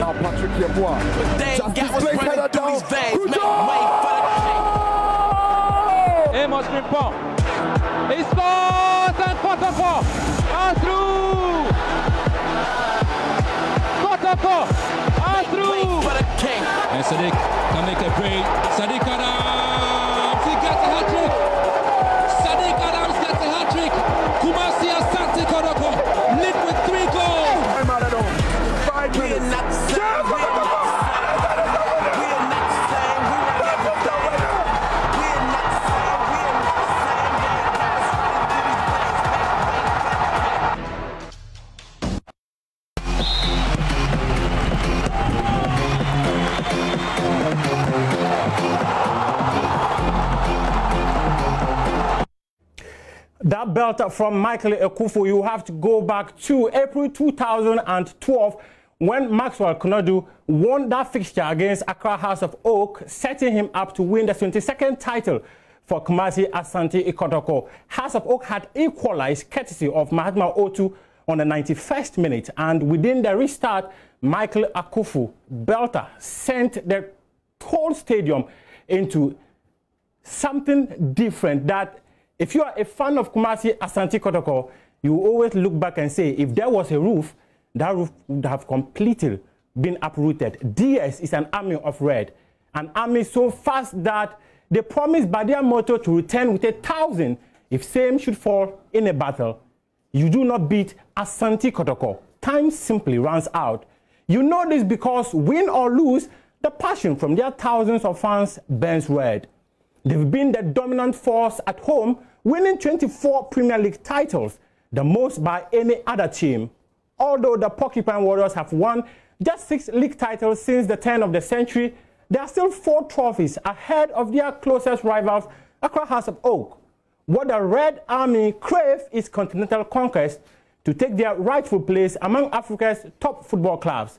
Now Patrick Yeboah. They Justice got what's Blake running through down. these. Good Make goal! way for the king. Amos Frimpong. He scores and Kotoko are through. Kotoko are Way through. for the king. And Sadiq can make a break. Sadiq Adams, That belter from Michael Ekufu, you have to go back to April 2012 when Maxwell Konadu won that fixture against Accra Hearts of Oak, setting him up to win the 22nd title for Kumasi Asante Ikotoko. Hearts of Oak had equalized courtesy of Mahatma Otoo on the 91st minute, and within the restart, Michael Akufu, belter, sent the whole stadium into something different that if you are a fan of Kumasi Asante Kotoko, you always look back and say, if there was a roof, that roof would have completely been uprooted. DS is an army of red, an army so fast that they promised by their motto to return with a thousand if same should fall in a battle. You do not beat Asante Kotoko. Time simply runs out. You know this because win or lose, the passion from their thousands of fans burns red. They've been the dominant force at home, winning 24 Premier League titles, the most by any other team. Although the Porcupine Warriors have won just six league titles since the turn of the century, there are still four trophies ahead of their closest rivals, Accra Hearts of Oak. What the Red Army crave is continental conquest to take their rightful place among Africa's top football clubs.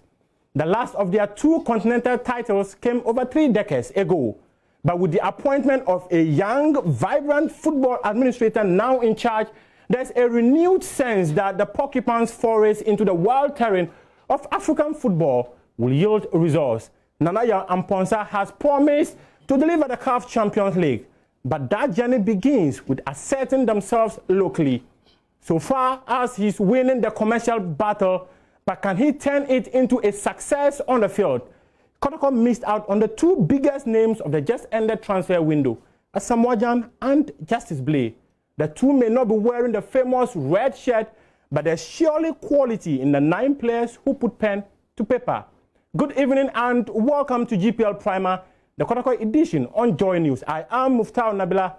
The last of their two continental titles came over three decades ago. But with the appointment of a young, vibrant football administrator now in charge, there's a renewed sense that the Porcupines' forays into the wild terrain of African football will yield results. Nana Yaw Amponsah has promised to deliver the CAF Champions League, but that journey begins with asserting themselves locally. So far as he's winning the commercial battle, but can he turn it into a success on the field? Kotoko missed out on the two biggest names of the just ended transfer window, Asamoah and Justice Blay. The two may not be wearing the famous red shirt, but there's surely quality in the nine players who put pen to paper. Good evening and welcome to GPL Primer, the Kotoko edition on Joy News. I am Muftawu Nabila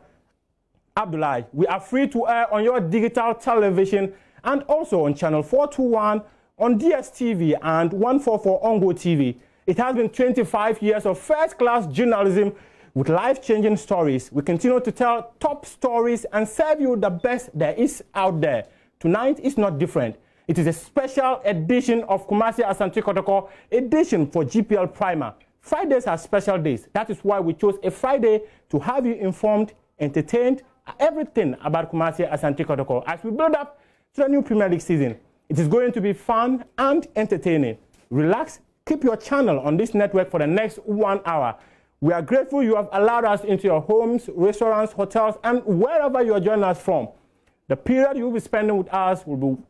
Abdulai. We are free to air on your digital television and also on channel 421 on DSTV and 144 on Go TV. It has been 25 years of first class journalism with life changing stories. We continue to tell top stories and serve you the best there is out there. Tonight is not different. It is a special edition of Kumasi Asante Kotoko edition for GPL Primer. Fridays are special days. That is why we chose a Friday to have you informed, entertained, everything about Kumasi Asante Kotoko as we build up to the new Premier League season. It is going to be fun and entertaining. Relax, keep your channel on this network for the next one hour. We are grateful you have allowed us into your homes, restaurants, hotels, and wherever you are joining us from. The period you will be spending with us will be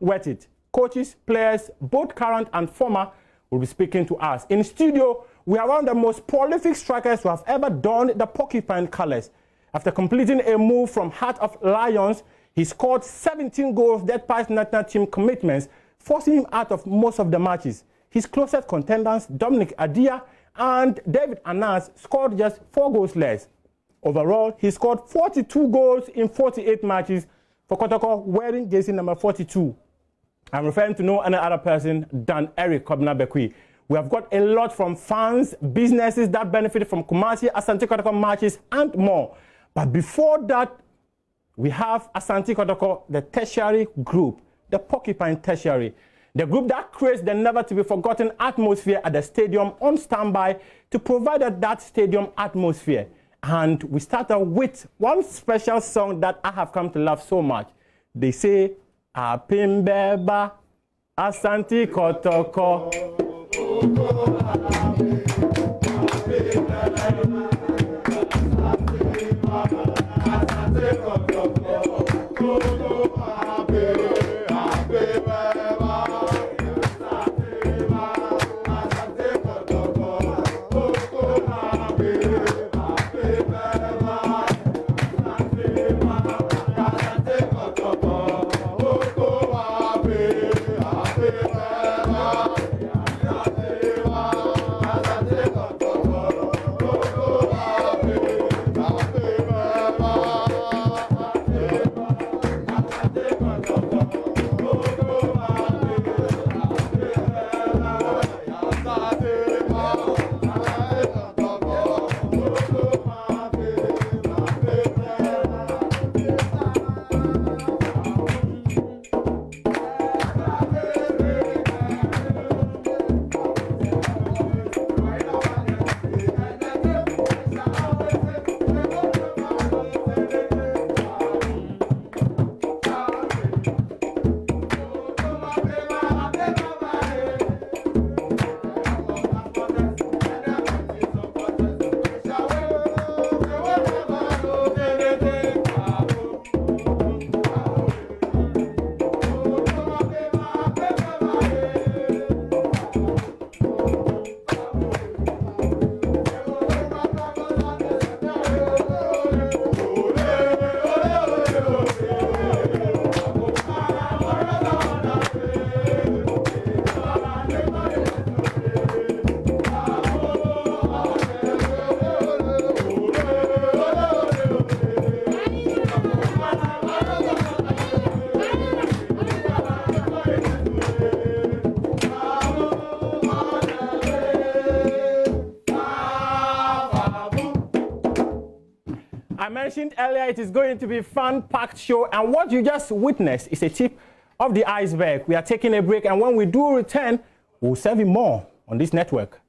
worth it. Coaches, players, both current and former, will be speaking to us. In studio, we are one of the most prolific strikers who have ever donned the porcupine colors. After completing a move from Heart of Lions, he scored 17 goals that passed national team commitments, forcing him out of most of the matches. His closest contenders, Dominic Adia and David Anas, scored just four goals less. Overall, he scored 42 goals in 48 matches for Kotoko, wearing jersey number 42. I'm referring to no other person than Eric Kobna Bekoe. We have got a lot from fans, businesses that benefited from Kumasi, Asante Kotoko matches, and more. But before that, we have Asante Kotoko, the tertiary group, the Porcupine Tertiary, the group that creates the never to be forgotten atmosphere at the stadium on standby to provide that stadium atmosphere. And we started with one special song that I have come to love so much. They say, Apimbeba, Asante Kotoko. Mentioned earlier it is going to be a fun-packed show, and what you just witnessed is a tip of the iceberg. We are taking a break, and when we do return, we'll serve you more on this network.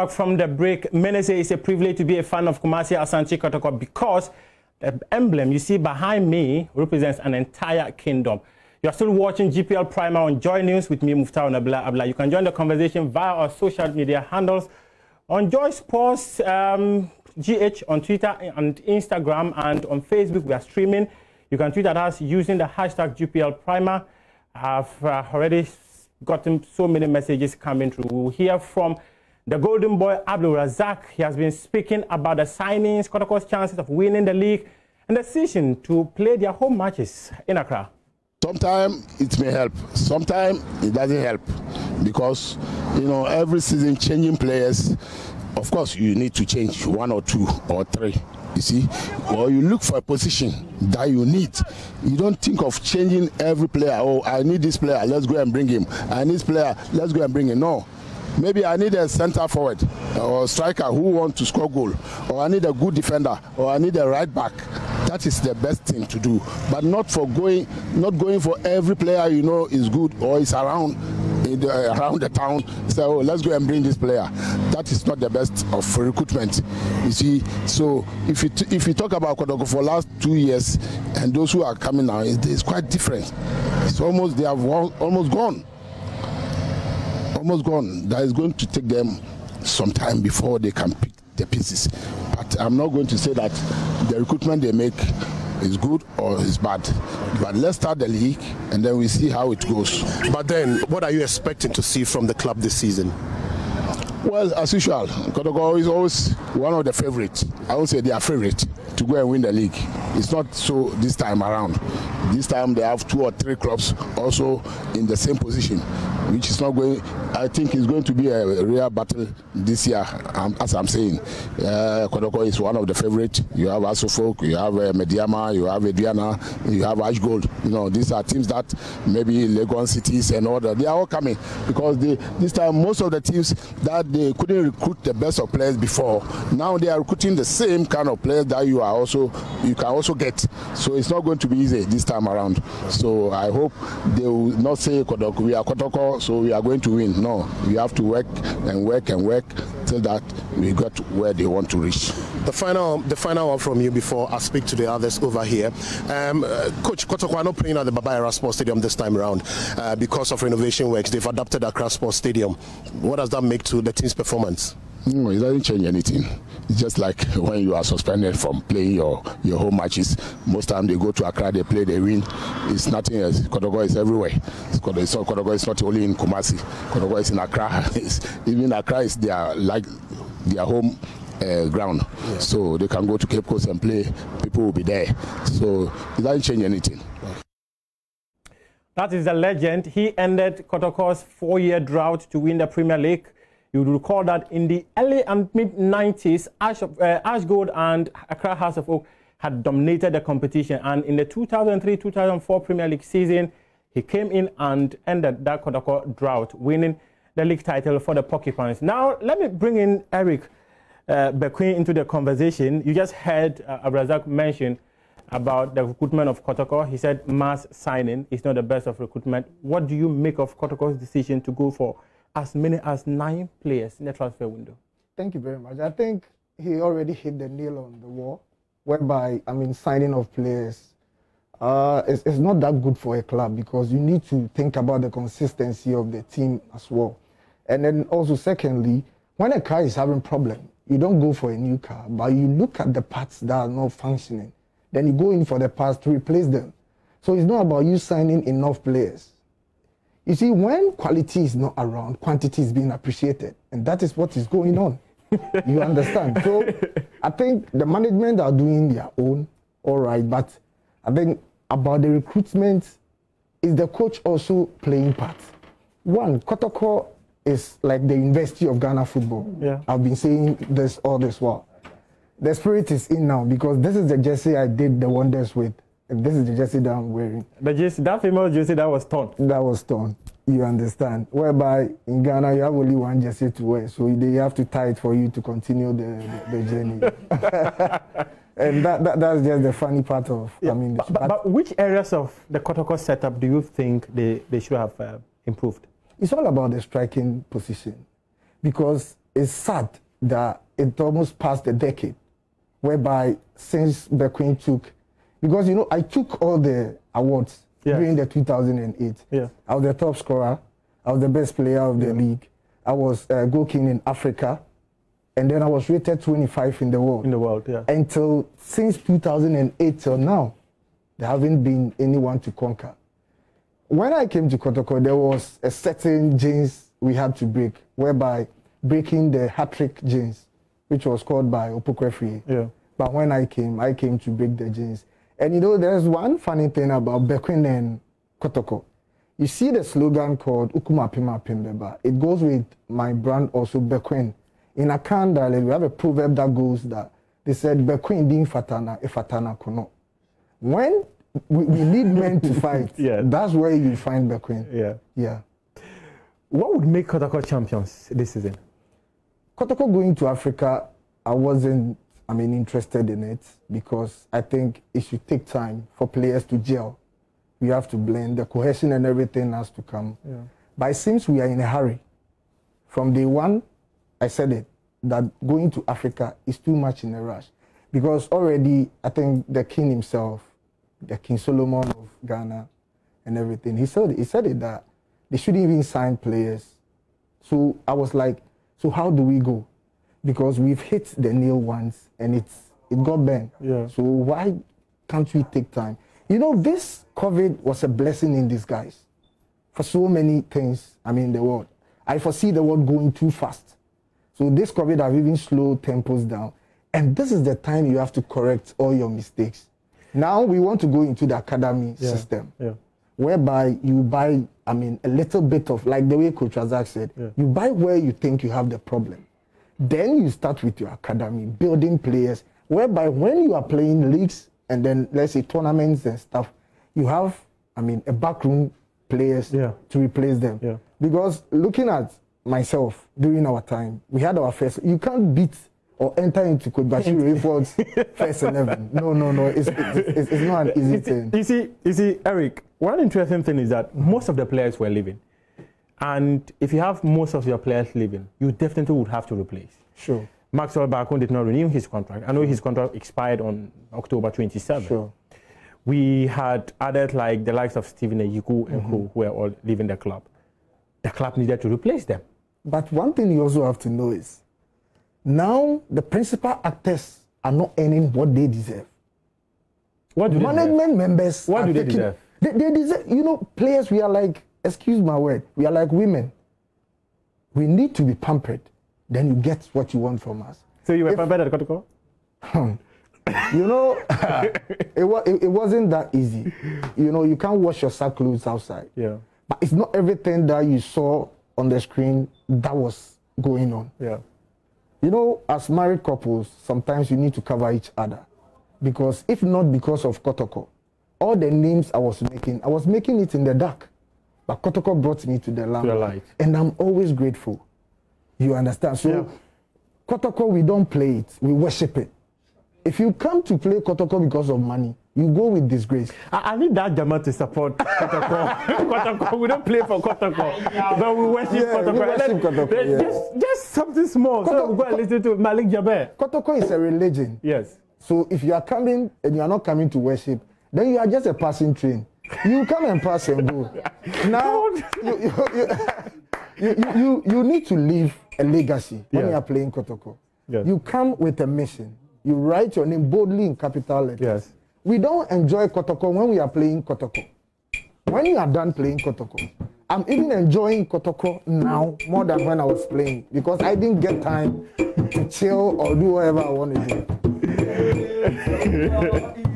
Back from the break. Many say it's a privilege to be a fan of Kumasi Asante Kotoko because the emblem you see behind me represents an entire kingdom. You're still watching GPL Primer on Joy News with me, Muftawu Nabila Abla. You can join the conversation via our social media handles on Joy Sports um, GH on Twitter and Instagram and on Facebook. We are streaming. You can tweet at us using the hashtag GPL Primer. I've uh, already gotten so many messages coming through. We'll hear from the golden boy Abdul Razak. He has been speaking about the signings, Kotoko's chances of winning the league, and the decision to play their home matches in Accra. Sometimes it may help. Sometimes it doesn't help because you know every season changing players. Of course, you need to change one or two or three, You see, or you look for a position that you need. You don't think of changing every player. Oh, I need this player. Let's go and bring him. I need this player. Let's go and bring him. No. Maybe I need a center forward or striker who want to score goal, or I need a good defender, or I need a right back. That is the best thing to do, but not for going, not going for every player you know is good or is around in the, around the town. Say, oh, let's go and bring this player. That is not the best of recruitment. You see, so if you if you talk about Kodoko for last two years and those who are coming now, it's, it's quite different. It's almost they have al- almost gone almost gone. That is going to take them some time before they can pick the pieces. But I'm not going to say that the recruitment they make is good or is bad. But let's start the league and then we see how it goes. But then, what are you expecting to see from the club this season? Well, as usual, Kotoko is always one of the favorites. I won't say they are favorite to go and win the league. It's not so this time around. This time they have two or three clubs also in the same position, which is not going. I think it's going to be a real battle this year. Um, as I'm saying, uh, Kotoko is one of the favorites. You have Asofok, you have uh, Mediama, you have Adriana, you have Ash Gold. You know, these are teams that maybe Legon cities and all that. They are all coming because they, this time most of the teams that they couldn't recruit the best of players before. Now they are recruiting the same kind of players that you are also you can also get. So it's not going to be easy this time around. So I hope they will not say we are Kotoko, so we are going to win. No, we have to work and work and work till that we got where they want to reach. The final, the final one from you before I speak to the others over here. Um, uh, Coach Kotoko are not playing at the Baba Yara Sports Stadium this time around uh, because of renovation works. They've adapted Accra Sports Stadium. What does that make to the team's performance? No, it doesn't change anything. It's just like when you are suspended from playing your, your home matches. Most time they go to Accra, they play, they win. It's nothing else. Kotoko is everywhere. It's Kotoko, is not only in Kumasi. Kotoko is in Accra. It's, even Accra is their like their home uh, ground. So they can go to Cape Coast and play. People will be there. So it doesn't change anything. That is a legend. He ended Kotoko's four-year drought to win the Premier League. You would recall that in the early and mid 90s, Ash, uh, Ash Gold and Accra Hearts of Oak had dominated the competition. And in the 2003 2004 Premier League season, he came in and ended that Kotoko drought, winning the league title for the Porcupines. Now, let me bring in Eric uh, Bequin into the conversation. You just heard uh, Abrazak mention about the recruitment of Kotoko. He said mass signing is not the best of recruitment. What do you make of Kotoko's decision to go for as many as nine players in the transfer window? Thank you very much. I think he already hit the nail on the wall, whereby, I mean, signing of players uh, it's, it's not that good for a club because you need to think about the consistency of the team as well. And then also, secondly, when a car is having problem, you don't go for a new car, but you look at the parts that are not functioning. Then you go in for the parts to replace them. So it's not about you signing enough players. You see, when quality is not around, quantity is being appreciated. And that is what is going on. you understand? So I think the management are doing their own, all right, but I think about the recruitment, is the coach also playing part? One, Kotoko is like the University of Ghana football. Yeah. I've been saying this all this while. The spirit is in now because this is the jersey I did the wonders with. This is the jersey that I'm wearing. The jersey, that famous jersey that was torn. That was torn. You understand? Whereby in Ghana you have only one jersey to wear, so they have to tie it for you to continue the, the, the journey. and that, that that's just the funny part of I mean But, but, but which areas of the Kotoko setup do you think they, they should have uh, improved? it's all about the striking position because it's sad that it almost passed a decade whereby since Bequin took because you know I took all the awards Yeah. during the 2008 Yeah. I was the top scorer I was the best player of the league I was uh, goal king in Africa and then I was rated 25 in the world In the world, yeah. until since 2008 till now, there haven't been anyone to conquer. When I came to Kotoko, there was a certain genes we had to break, whereby breaking the hat trick genes, which was called by Opoku Afriyie. Yeah. But when I came, I came to break the genes. And you know, there's one funny thing about Bekwin and Kotoko. You see the slogan called Ukuma Pima Pimbeba. It goes with my brand also, Bekwin. In Akan dialect, we have a proverb that goes that they said Bequin didn't fatana, if fatana kono. When we, we need men to fight, Yeah. that's where you find Bequin. Yeah. Yeah. What would make Kotoko champions this season? Kotoko going to Africa, I wasn't, I mean, interested in it because I think it should take time for players to gel. We have to blend the cohesion and everything has to come. But it seems we are in a hurry. From day one, I said it that going to Africa is too much in a rush because already I think the king himself, the King Solomon of Ghana, and everything, he said he said it that they shouldn't even sign players so I was like, so how do we go? Because we've hit the nail once and it's it got bent. Yeah. So why can't we take time? You know, this COVID was a blessing in disguise for so many things. I mean, the world. I foresee the world going too fast. So this COVID have even slowed tempos down. And this is the time you have to correct all your mistakes. Now we want to go into the academy Yeah. system Yeah. whereby you buy, I mean, a little bit of, like the way Coach Razak said, you buy where you think you have the problem. Then you start with your academy, building players, whereby when you are playing leagues and then, let's say, tournaments and stuff, you have, I mean, a backroom players Yeah. to replace them. Yeah. Because looking at myself during our time, we had our first, you can't beat or enter into Coach Bashir Hayford's first 11. No, no, no, it's, it's, it's, not an easy You see- thing. You see, you see, Eric. One interesting thing is that most of the players were leaving, and if you have most of your players leaving, you definitely would have to replace. Sure, Maxwell Barkun did not renew his contract. I know his contract expired on October 27. sure. We had added like the likes of Stephen Eyiku and Mm-hmm. who were all leaving the club. The club needed to replace them. But one thing you also have to know is now the principal actors are not earning what they deserve. What do they Management deserve? members. What are do they taking- deserve? They, they deserve. You know, players. We are like, excuse my word, we are like women. We need to be pampered. Then you get what you want from us. So you were If- pampered at Kotoko? Hmm. You know, it, wa- it, it wasn't that easy. You know, you can't wash your sack clothes outside. Yeah. But it's not everything that you saw on the screen that was going on. Yeah. You know, as married couples, sometimes you need to cover each other. Because if not because of Kotoko, all the names I was making, I was making it in the dark. But Kotoko brought me to the lamp. the light. And I'm always grateful. You understand? So, Yeah. Kotoko, we don't play it, we worship it. If you come to play Kotoko because of money, you go with disgrace. I, I need that Jama to support Kotoko. Kotoko. We don't play for Kotoko, but we worship Yeah, we Kotoko. worship Let- Kotoko, let- yeah. Just, just something small. so Kotoko- we go and listen to Malik Jaber. Kotoko is a religion. Yes. So if you are coming and you are not coming to worship, then you are just a passing train. You come and pass and go. Now you, you, you, you, you, need to leave a legacy when Yeah. you are playing Kotoko. Yes. You come with a mission. You write your name boldly in capital letters. Yes. We don't enjoy Kotoko when we are playing Kotoko. When you are done playing Kotoko, I'm even enjoying Kotoko now more than when I was playing because I didn't get time to chill or do whatever I want to do.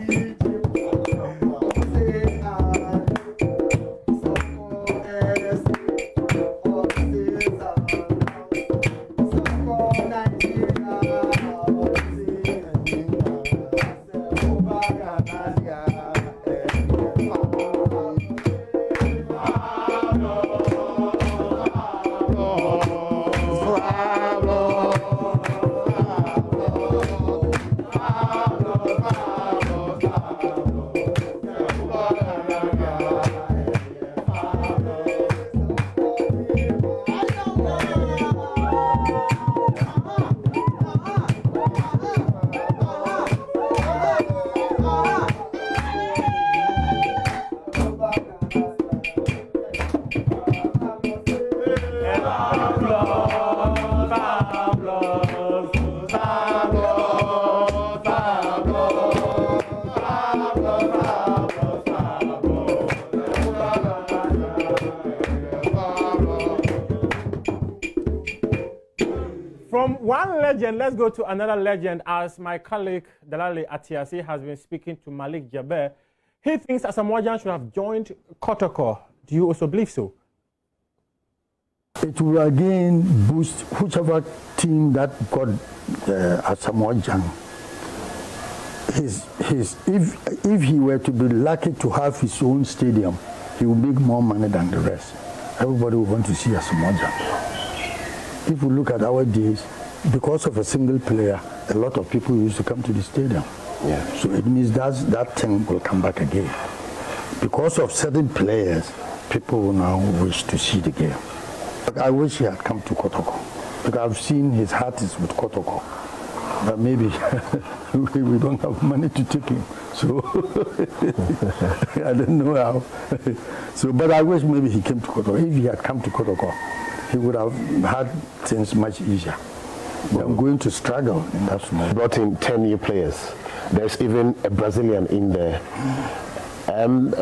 let's go to another legend. As my colleague Dalali Atiasi has been speaking to Malik Jabir, he thinks Asamoah should have joined Kotoko. Do you also believe so? It will again boost whichever team that got uh, Asamoah his, his, if, if he were to be lucky to have his own stadium, he would make more money than the rest. Everybody would want to see Asamoah If we look at our days, because of a single player, a lot of people used to come to the stadium. Yeah. So it means that that thing will come back again. Because of certain players, people now wish to see the game. But I wish he had come to Kotoko. Because I've seen his heart is with Kotoko. But maybe we we don't have money to take him. So I don't know how. so, but I wish maybe he came to Kotoko. If he had come to Kotoko, he would have had things much easier. I'm going to struggle in that. Brought in 10 new players. There's even a Brazilian in there. Um,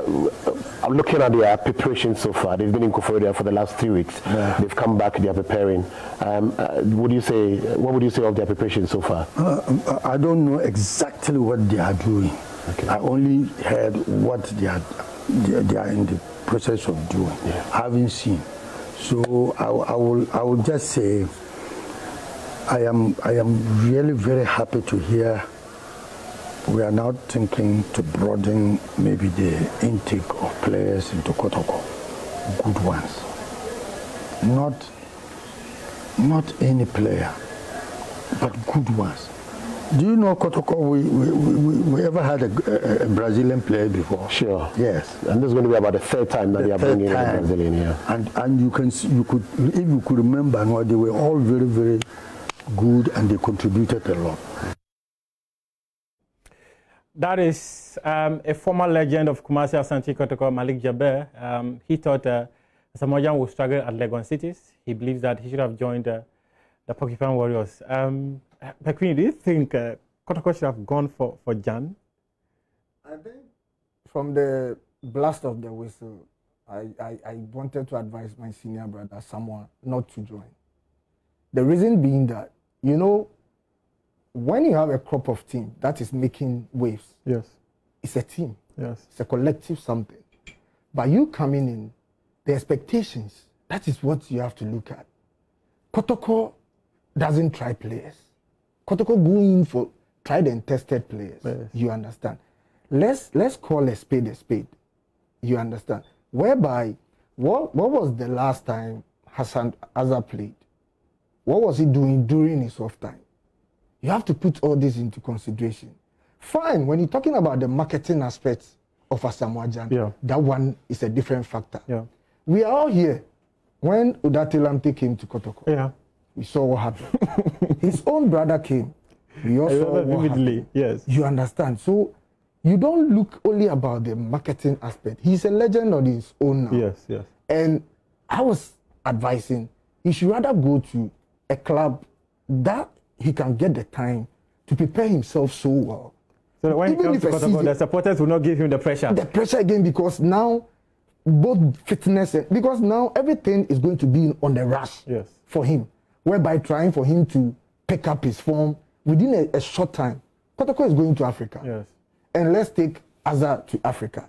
I'm looking at their preparation so far. They've been in Koforidua for the last three weeks. Yeah. They've come back. They are preparing. Um, uh, would you say? What would you say of their preparation so far? Uh, I don't know exactly what they are doing. I only heard what they are, they, they are in the process of doing. I haven't seen. So I, I will, I will just say, I am, I am really very happy to hear. We are now thinking to broaden maybe the intake of players into Kotoko, good ones. Not, not any player, but good ones. Do you know Kotoko? We, we, we, we ever had a, a, Brazilian player before? Sure. Yes. And this is going to be about the third time that The they are bringing in a. Brazilian here. And and you can see, you could if you could remember, no, they were all very very good and they contributed a lot. That is um, a former legend of Kumasi Asante Kotoko, Malik Jabir. Um, he thought uh, Samojan would struggle at Legon Cities. He believes that he should have joined uh, the Porcupine Warriors. Um, Pekwini, do you think uh, Kotoko should have gone for, for Gyan? I think from the blast of the whistle, I, I, I wanted to advise my senior brother, someone, not to join. The reason being that, you know, when you have a crop of team that is making waves, Yes. it's a team, Yes. it's a collective something. But you coming in, the expectations, that is what you have to look at. Kotoko doesn't try players. Kotoko go in for tried and tested players. Yes. You understand? Let's let's call a spade a spade. You understand? Whereby, what what was the last time Hassan Azar played? What was he doing during his off time? You have to put all this into consideration. Fine, when you're talking about the marketing aspects of Asamoah Gyan, Yeah. that one is a different factor. Yeah. We are all here. When Udati Lamte came to Kotoko, Yeah. we saw what happened. His own brother came. We I also saw what vividly. happened. Yes. You understand? So you don't look only about the marketing aspect. He's a legend on his own now. Yes. Yes. And I was advising he should rather go to a club that he can get the time to prepare himself so well. So when he Even comes if to a Kotoko, season- the supporters will not give him the pressure. The pressure again because now both fitness and because now everything is going to be on the rush Yes. for him, whereby trying for him to pick up his form within a, a short time. Kotoko is going to Africa. Yes. And let's take Azar to Africa.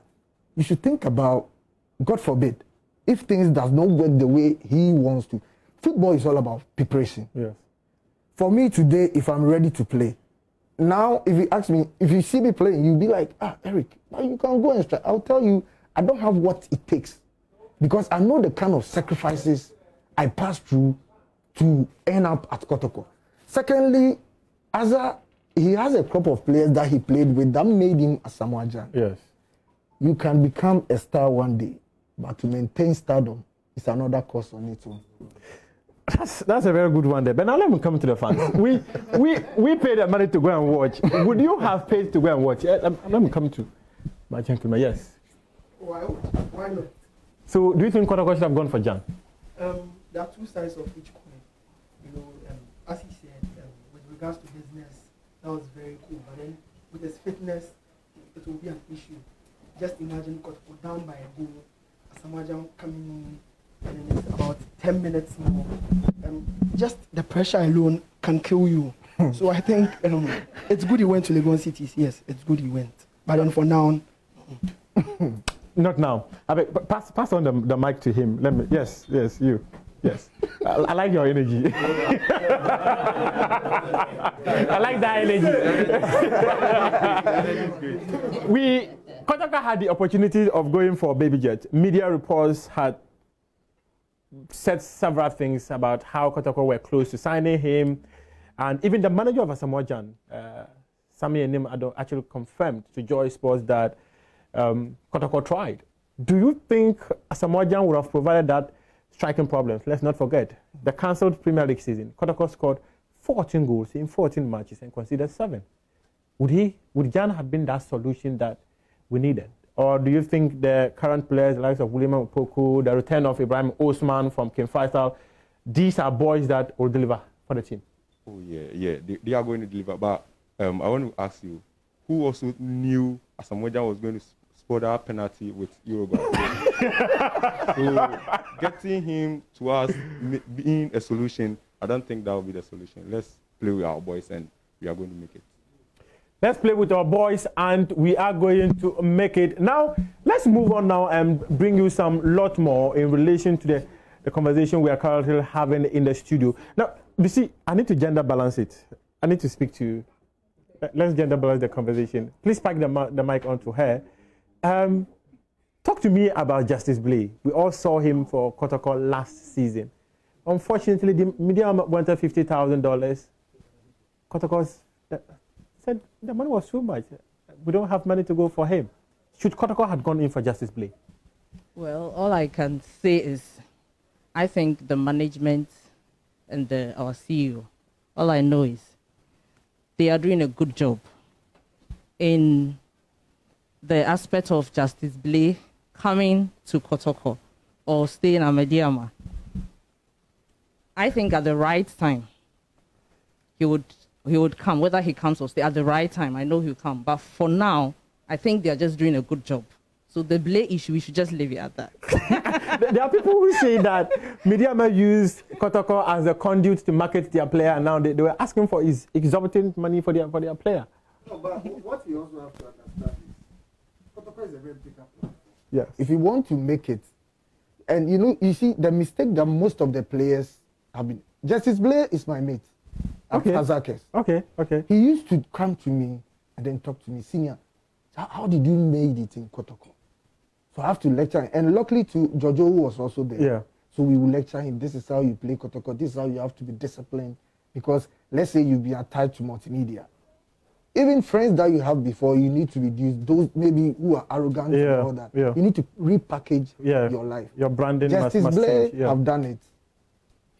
You should think about, God forbid, if things does not work the way he wants to. Football is all about preparation. Yes. For me today, if I'm ready to play, now if you ask me, if you see me playing, you'll be like, ah, Eric, you can go and strike. I'll tell you, I don't have what it takes because I know the kind of sacrifices I pass through to end up at Kotoko. Secondly, Azar, he has a crop of players that he played with that made him a Samoa. Yes. You can become a star one day, but to maintain stardom is another course on its own. That's, that's a very good one there. But now let me come to the fans. we, we, we paid the money to go and watch. Would you have paid to go and watch? Eh, Let, let me come to my gentleman. Yes. Why, why not? So do you think Kotoko should have gone for Gyan? Um, there are two sides of each coin. You know, um, as he said, um, with regards to business, that was very cool. But then with his fitness, it will be an issue. Just imagine Kotoko down by a goal, Asamoah coming in, and about 10 minutes more. Um, just the pressure alone can kill you. so I think um, it's good he went to Legon Cities. Yes, it's good he went. But then for now, Not now. I but pass, pass on the, the mic to him. Let me. Yes, yes, you. Yes. I, I like your energy. I like that energy. we Kotoko had the opportunity of going for Baby Jet. Media reports had said several things about how Kotoko were close to signing him, and even the manager of Asamoah uh, Sami Enim actually confirmed to Joy Sports that um, Kotoko tried. Do you think Asamoah would have provided that striking problems? Let's not forget the cancelled Premier League season. Kotoko scored 14 goals in 14 matches and conceded seven. Would he? Would Gyan have been that solution that we needed? Or do you think the current players, the likes of William Opoku, the return of Ibrahim Osman from King Faisal, these are boys that will deliver for the team? Oh, yeah, yeah, they, they are going to deliver. But um, I want to ask you, who also knew Asamoah was going to score that penalty with Uruguay? so getting him to us being a solution, I don't think that will be the solution. Let's play with our boys and we are going to make it. Let's play with our boys and we are going to make it. Now, let's move on now and bring you some lot more in relation to the, the conversation we are currently having in the studio. Now, you see, I need to gender balance it. I need to speak to you. Let's gender balance the conversation. Please pack the, the mic onto her. Um, talk to me about Justice Blay. We all saw him for Kotoko last season. Unfortunately, the media wanted $50,000. Kotoko's said the money was too much. We don't have money to go for him. Should Kotoko had gone in for Justice Blay? Well, all I can say is I think the management and the, our CEO, all I know is they are doing a good job in the aspect of Justice Blay coming to Kotoko or staying at Medeama. I think at the right time, he would he would come, whether he comes or stay at the right time. I know he'll come. But for now, I think they're just doing a good job. So the Blay issue, we should just leave it at that. there are people who say that Medeama used Kotoko as a conduit to market their player, and now they, they were asking for his exorbitant money for their, for their player. No, but what we also have to understand is Kotoko is a very big player. Yes. If you want to make it, and you know, you see, the mistake that most of the players have been. Justice Blay is my mate. Okay. Azakes. Okay, okay. He used to come to me and then talk to me, senior. How, how did you made it in Kotoko? So I have to lecture. And luckily to Jojo who was also there. Yeah. So we will lecture him. This is how you play Kotoko. This is how you have to be disciplined. Because let's say you be attached to multimedia. Even friends that you have before, you need to reduce those maybe who are arrogant Yeah, and all that. yeah. You need to repackage Yeah. your life. Your branding must, Justice must Blay change. Yeah. have done it.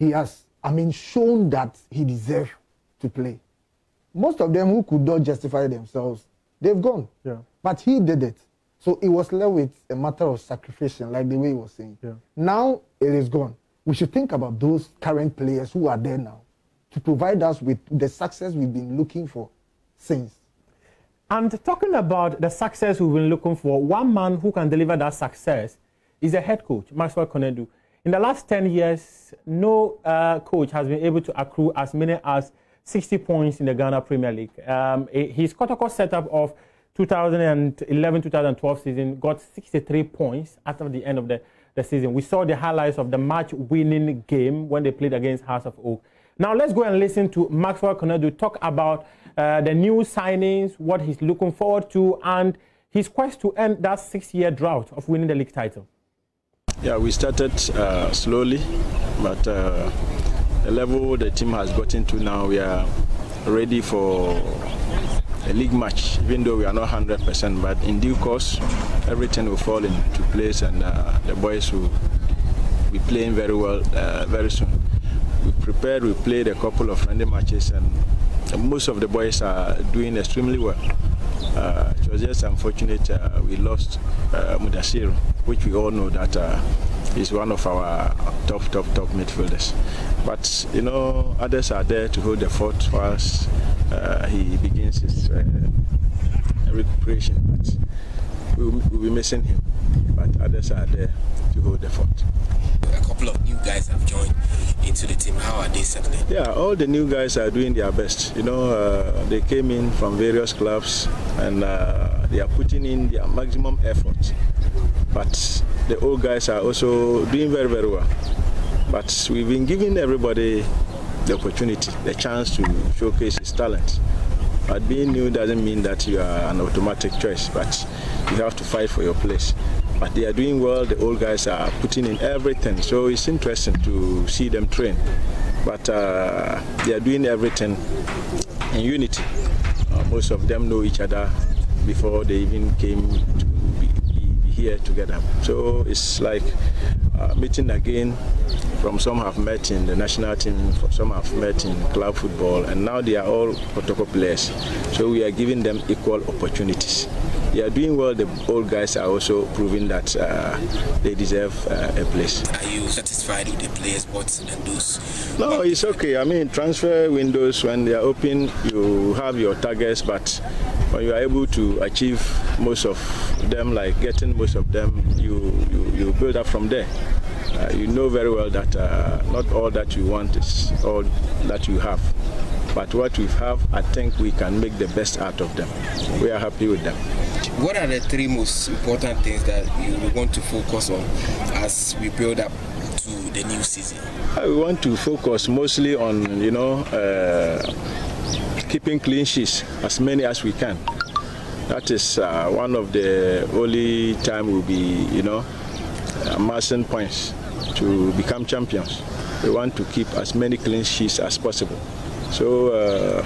He has, I mean, shown that he deserves to play. Most of them who could not justify themselves, they've gone. Yeah. But he did it. So it was left with a matter of sacrifice, like the way he was saying. Yeah. Now it is gone. We should think about those current players who are there now to provide us with the success we've been looking for since. And talking about the success we've been looking for, one man who can deliver that success is a head coach, Maxwell Konadu. In the last 10 years, no uh, coach has been able to accrue as many as 60 points in the Ghana Premier League. Um, his Kotoko setup of 2011-2012 season got 63 points after the end of the, the season. We saw the highlights of the match-winning game when they played against Hearts of Oak. Now let's go and listen to Maxwell Konadu talk about uh, the new signings, what he's looking forward to, and his quest to end that six-year drought of winning the league title. Yeah, we started uh, slowly, but uh, the level the team has gotten to now, we are ready for a league match, even though we are not 100%. But in due course, everything will fall into place and uh, the boys will be playing very well uh, very soon. We prepared, we played a couple of friendly matches, and most of the boys are doing extremely well. Uh, it was just unfortunate uh, we lost uh, Mudasir, which we all know that uh, is one of our top, top, top midfielders. But you know, others are there to hold the fort whilst uh, he begins his uh, recuperation. But we'll, we'll be missing him. But others are there to hold the fort. A couple of new guys have joined into the team. How are they settling? Yeah, all the new guys are doing their best. You know, uh, they came in from various clubs and uh, they are putting in their maximum effort. But the old guys are also doing very, very well. But we've been giving everybody the opportunity, the chance to showcase his talent. But being new doesn't mean that you are an automatic choice, but you have to fight for your place. But they are doing well, the old guys are putting in everything, so it's interesting to see them train. But uh, they are doing everything in unity. Uh, most of them know each other before they even came to be, be here together. So it's like uh, meeting again. From some have met in the national team, some have met in club football, and now they are all protocol players. So we are giving them equal opportunities. They are doing well. The old guys are also proving that uh, they deserve uh, a place. Are you satisfied with the players, but and those? No, it's okay. I mean, transfer windows when they are open, you have your targets, but when you are able to achieve most of them, like getting most of them, you you, you build up from there. Uh, you know very well that uh, not all that you want is all that you have. But what we have, I think we can make the best out of them. We are happy with them. What are the three most important things that you want to focus on as we build up to the new season? I want to focus mostly on, you know, uh, keeping clean sheets as many as we can. That is uh, one of the only time we'll be, you know, amassing points to become champions. We want to keep as many clean sheets as possible. So uh,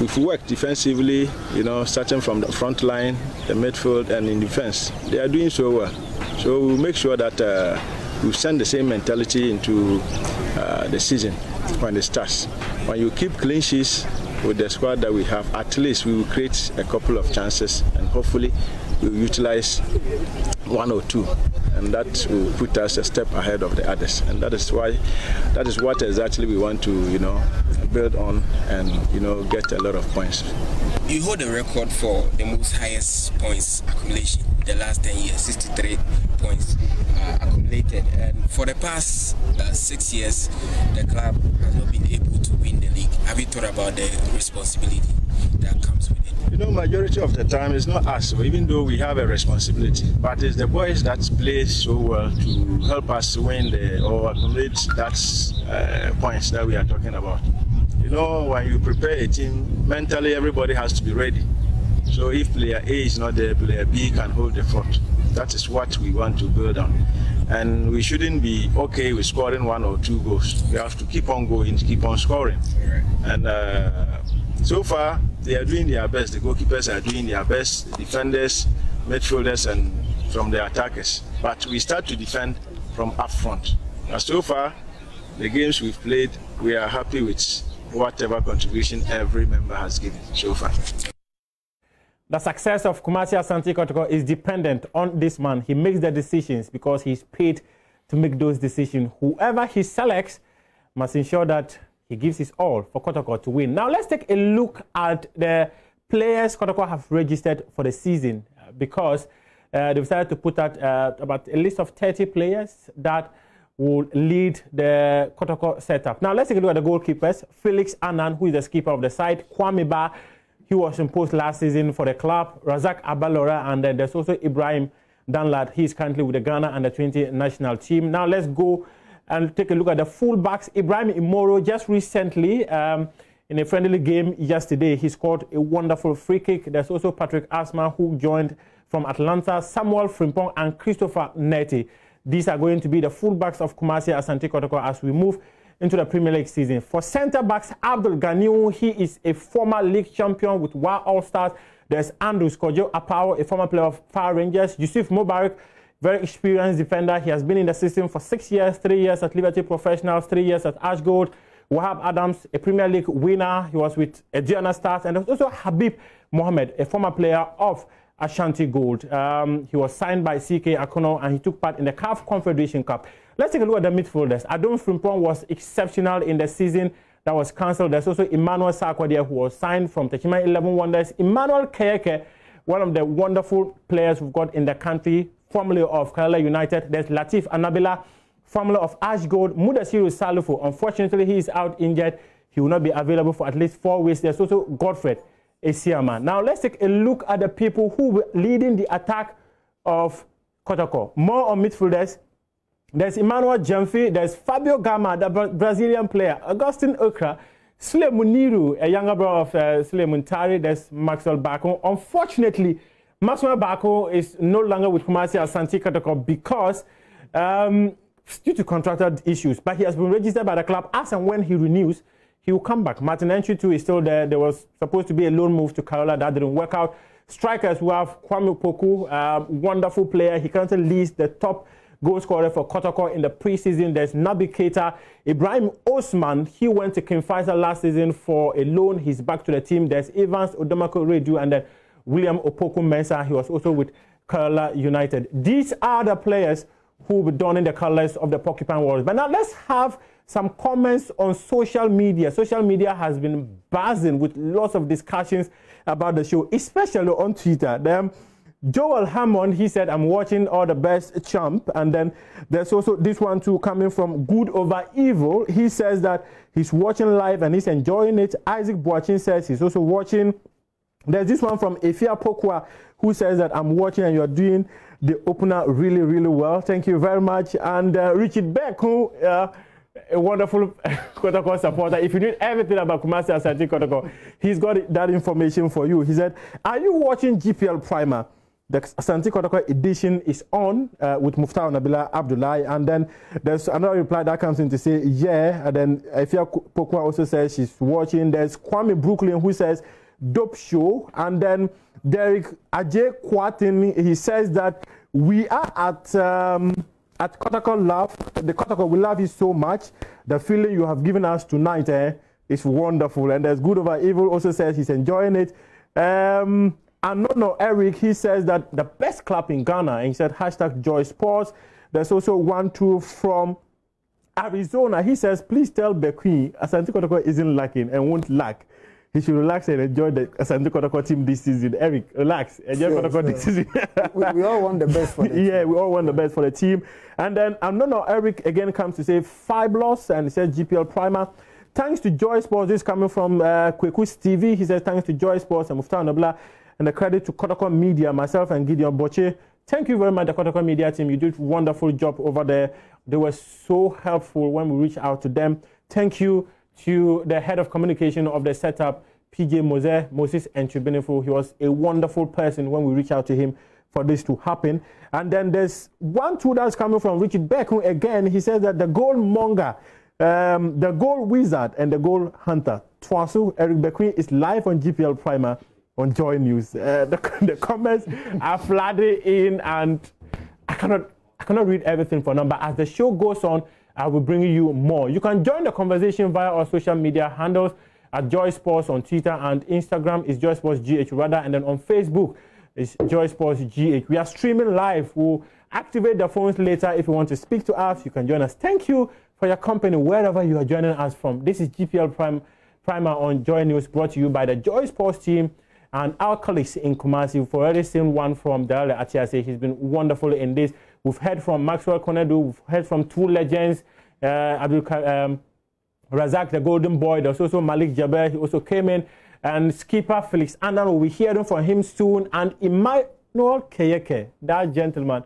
we've worked defensively, you know, starting from the front line, the midfield, and in defense. They are doing so well. So we'll make sure that uh, we send the same mentality into uh, the season when it starts. When you keep clean sheets with the squad that we have, at least we will create a couple of chances and hopefully we'll utilize one or two and that will put us a step ahead of the others and that is why that is what exactly we want to you know build on and you know get a lot of points You hold the record for the most highest points accumulation the last 10 years, 63 points uh, accumulated. And for the past uh, six years, the club has not been able to win the league. Have you thought about the responsibility that comes with it? You know, majority of the time it's not us, even though we have a responsibility, but it's the boys that play so well to help us win the or accumulate that uh, points that we are talking about. You know, when you prepare a team, mentally everybody has to be ready. So if player A is not there, player B can hold the fort. That is what we want to build on. And we shouldn't be okay with scoring one or two goals. We have to keep on going, keep on scoring. And uh, so far, they are doing their best. The goalkeepers are doing their best, the defenders, midfielders, and from the attackers. But we start to defend from up front. Now, so far, the games we've played, we are happy with whatever contribution every member has given so far. The success of Kumasi Asante Kotoko is dependent on this man. He makes the decisions because he's paid to make those decisions. Whoever he selects must ensure that he gives his all for Kotoko to win. Now let's take a look at the players Kotoko have registered for the season uh, because uh, they decided to put out uh, about a list of 30 players that will lead the Kotoko setup. Now let's take a look at the goalkeepers. Felix Annan, who is the skipper of the side. Kwame Baah, he was imposed last season for the club. Razak Abalora, and then there's also Ibrahim Danlad. He's currently with the Ghana under 20 national team. Now let's go and take a look at the fullbacks. Ibrahim Imoro just recently um, in a friendly game yesterday, he scored a wonderful free kick. There's also Patrick Asmah who joined from Atlanta, Samuel Frimpong and Christopher Nettey. These are going to be the fullbacks of Kumasi Asante Kotoko as we move into the Premier League season. For centre backs, Abdul Ganiu, he is a former league champion with Wa All Stars. There's Andrew Skojo Apao, a former player of Fire Rangers. Yusuf Mubarak, very experienced defender. He has been in the system for six years, three years at Liberty Professionals, three years at Ashgold. Wahab Adams, a Premier League winner. He was with Aduana Stars. And also Habib Mohamed, a former player of Ashanti Gold. Um, he was signed by CK Akonnor and he took part in the CAF Confederation Cup. Let's take a look at the midfielders. Adom Frimpong was exceptional in the season that was cancelled. There's also Emmanuel Sarkwadia who was signed from Techiman 11 Wonders. Emmanuel Keyekeh, one of the wonderful players we've got in the country, formerly of Karela United. There's Latif Anabila, formerly of Ash Gold. Mudasiru Salifu, unfortunately, he is out injured. He will not be available for at least four weeks. There's also Godfred Esiama. Now, let's take a look at the people who were leading the attack of Kotoko. More on midfielders. There's Emmanuel Gyamfi. There's Fabio Gama, the Brazilian player. Augustin Okrah. Sulley Muniru, a younger brother of uh, Sulley Muntari. There's Maxwell Baakoh. Unfortunately, Maxwell Baakoh is no longer with Kumasi Asante Kotoko because um, due to contracted issues. But he has been registered by the club as and when he renews, he will come back. Martin too is still there. There was supposed to be a loan move to Karela that didn't work out. Strikers, we have Kwame Poku, um, wonderful player. He currently leads the top goal scorer for Kotoko in the preseason. There's Naby Keita. Ibrahim Osman, he went to King Faisal last season for a loan. He's back to the team. There's Evans Odomako Redu and then William Opoku Mensah. He was also with Karela United. These are the players who will be donning the colors of the Porcupine Warriors. But now let's have some comments on social media. Social media has been buzzing with lots of discussions about the show, especially on Twitter. Then Joel Hammond, he said, I'm watching all the best champ. And then there's also this one too coming from Good Over Evil. He says that he's watching live and he's enjoying it. Isaac Boachin says he's also watching. There's this one from Efia Pokwa who says that I'm watching and you're doing the opener really, really well. Thank you very much. And uh, Richard Beck, who uh, a wonderful Kotoko supporter. If you need everything about Kumasi Asante Kotoko, he's got that information for you. He said, Are you watching GPL Primer? The Asante Kotoko edition is on uh, with Muftawu Nabila Abdulai. And then there's another reply that comes in to say, Yeah. And then Efia Pokwa also says she's watching. There's Kwame Brooklyn who says, Dope show. And then Derek Ajay Kwatin, he says that we are at. Um, at Kotoko Love, the Kotoko, we love you so much. The feeling you have given us tonight eh, is wonderful. And there's Good Over Evil also says he's enjoying it. Um, and no, no, Eric, he says that the best club in Ghana, and he said hashtag Joy Sports. There's also one, two from Arizona. He says, please tell Bekoe Asante Kotoko isn't lacking and won't lack. He should relax and enjoy the Asante Kotoko team this season. Eric, relax. Enjoy Sure, Kotoko sure. this season. we, we all want the best for the yeah, we all want the best for the team. And then um, no, no, Eric again comes to say five loss and he says GPL Primer. Thanks to Joy Sports. This is coming from uh, Kwekus TV. He says thanks to Joy Sports and Muftawu Nabila. And the credit to Kotoko Media, myself and Gideon Boche. Thank you very much, the Kotoko Media team. You did a wonderful job over there. They were so helpful when we reached out to them. Thank you to the head of communication of the setup, PJ Mose, Moses Antwi Benefo. He was a wonderful person when we reached out to him for this to happen. And then there's one two that's coming from Richard Beck, again, he says that the goal monger, um, the goal wizard, and the goal hunter, Twasu Eric Bekoe is live on GPL Primer on Joy News. Uh, the, the comments are flooding in, and I cannot, I cannot read everything for now. But as the show goes on, I will bring you more. You can join the conversation via our social media handles at Joy Sports on Twitter and Instagram is Joy Sports GH rather, and then on Facebook is Joy Sports GH. We are streaming live. We'll activate the phones later if you want to speak to us. You can join us. Thank you for your company wherever you are joining us from. This is GPL Prime Primer on Joy News brought to you by the Joy Sports team and our colleagues in Kumasi. We've already seen one from Dalale Atiase. He's been wonderful in this. We've heard from Maxwell Konadu. We've heard from two legends, uh, Abdul um, Razak, the Golden Boy. There's also Malik Jabir. He also came in. And skipper Felix Annan will be hearing from him soon. And Emmanuel Keyekeh, that gentleman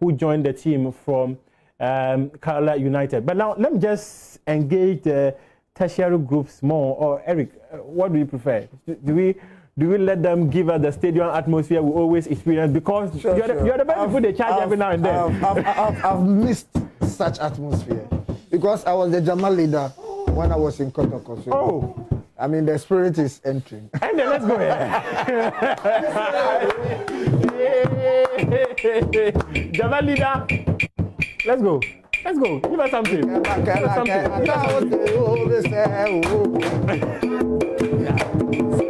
who joined the team from um, Karela United. But now let me just engage the tertiary groups more. Or Eric, uh, what do you prefer? Do do we do we let them give us the stadium atmosphere we always experience? Because Sure, you're, the, sure. you're the best people they charge I've- every now and then. I've, I've, I've, missed such atmosphere because I was the Jamal leader when I was in Kotoko. So, oh. I mean, the spirit is entering. And then let's go here. Java leader. Let's go. Let's go. Give us something. Give us something. Give us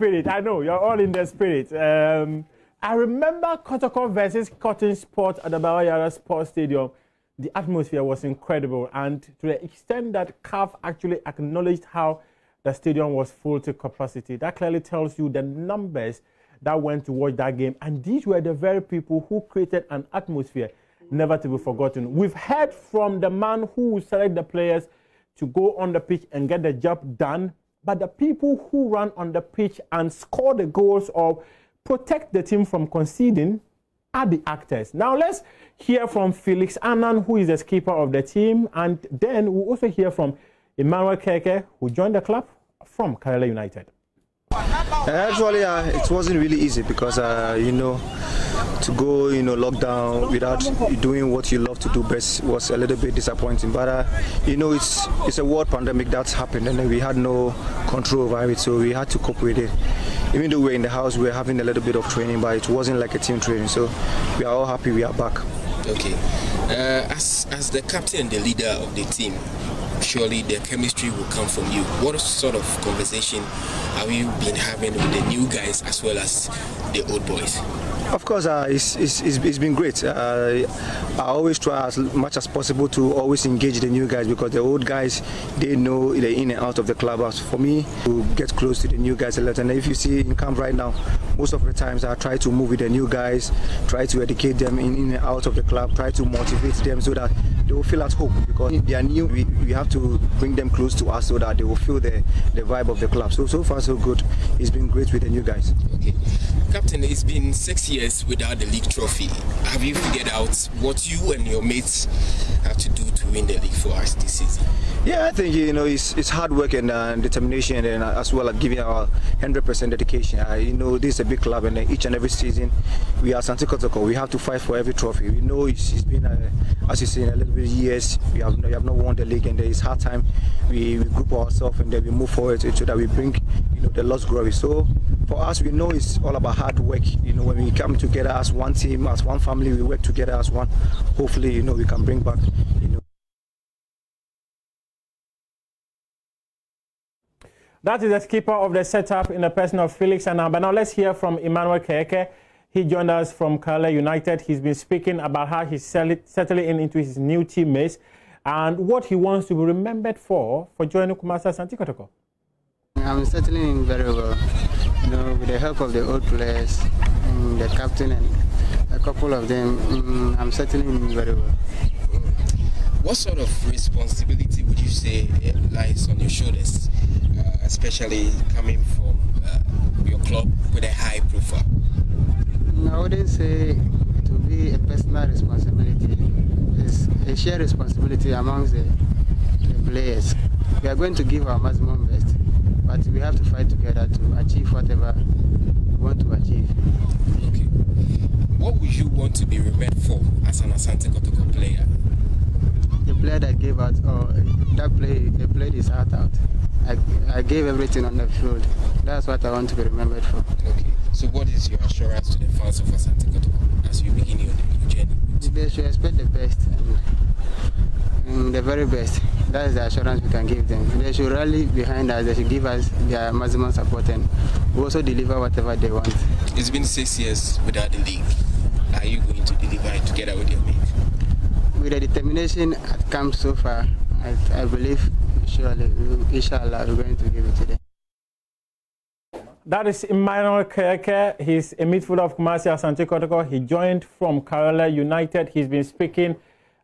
spirit. I know you're all in the spirit. Um, I remember Kotoko versus Cotton Sport at the Baba Yara Sports Stadium. The atmosphere was incredible, and to the extent that CAF actually acknowledged how the stadium was full to capacity, that clearly tells you the numbers that went to watch that game. And these were the very people who created an atmosphere never to be forgotten. We've heard from the man who will select the players to go on the pitch and get the job done, but the people who run on the pitch and score the goals or protect the team from conceding are the actors. Now let's hear from Felix Annan, who is the skipper of the team, and then we'll also hear from Emmanuel Keke, who joined the club from Karela United. Actually, uh, it wasn't really easy because uh, you know to go you know lockdown without doing what you love to do best was a little bit disappointing. But uh, you know it's it's a world pandemic that's happened and we had no control over it, so we had to cope with it. Even though we're in the house, we're having a little bit of training, but it wasn't like a team training. So we are all happy we are back. Okay. Uh, as as the captain the leader of the team, surely the chemistry will come from you. What sort of conversation have you been having with the new guys as well as the old boys? Of course, uh, it's, it's, it's, been great. Uh, I always try as much as possible to always engage the new guys because the old guys, they know the in and out of the clubhouse. For me, to get close to the new guys a lot. And if you see in camp right now, most of the times I try to move with the new guys, try to educate them in, in and out of the club, try to motivate them so that they will feel at home because they are new. We, we have to bring them close to us so that they will feel the, the vibe of the club. So so far so good. It's been great with the new guys. Okay. Captain, it's been six years without the league trophy. Have you figured out what you and your mates have to do to win the league for us this season? Yeah, I think you know it's, it's hard work and uh, determination, and uh, as well as giving our 100% dedication. Uh, you know, this is a big club, and uh, each and every season we are Santi Kotoko. We have to fight for every trophy. We know it's, it's been, uh, as you say, a little bit years. We have, we have not won the league, and it's hard time. We, we group ourselves, and then we move forward so that we bring you know the lost glory. So for us, we know it's all about hard work. You know, when we come together as one team, as one family, we work together as one. Hopefully, you know, we can bring back you know. That is the skipper of the setup in the person of Felix Annan. But now let's hear from Emmanuel Keke. He joined us from Karela United. He's been speaking about how he's settling in into his new teammates and what he wants to be remembered for for joining Kumasi Asante Kotoko. I'm settling in very well. You know, with the help of the old players, and the captain, and a couple of them, mm, I'm settling in very well. What sort of responsibility would you say eh, lies on your shoulders, uh, especially coming from uh, your club with a high profile? I wouldn't say it will be a personal responsibility. It's a shared responsibility amongst the, the players. We are going to give our maximum but we have to fight together to achieve whatever we want to achieve. Okay. What would you want to be remembered for as an Asante Kotoko player? The player that gave out, or that play, they played his heart out. I, I gave everything on the field. That's what I want to be remembered for. Okay. So what is your assurance to the fans of Asante Kotoko as you begin your new journey? They should expect the best, and, mm, the very best. That is the assurance we can give them. They should rally behind us. They should give us their maximum support and we also deliver whatever they want. It's been six years without the league. Are you going to deliver it together with your mate? With the determination that comes so far, I, I believe surely, we- inshallah, we're going to give it to them. That is Emmanuel Keke. He's a midfielder of Kumasi Asante Kotoko. He joined from Karela United. He's been speaking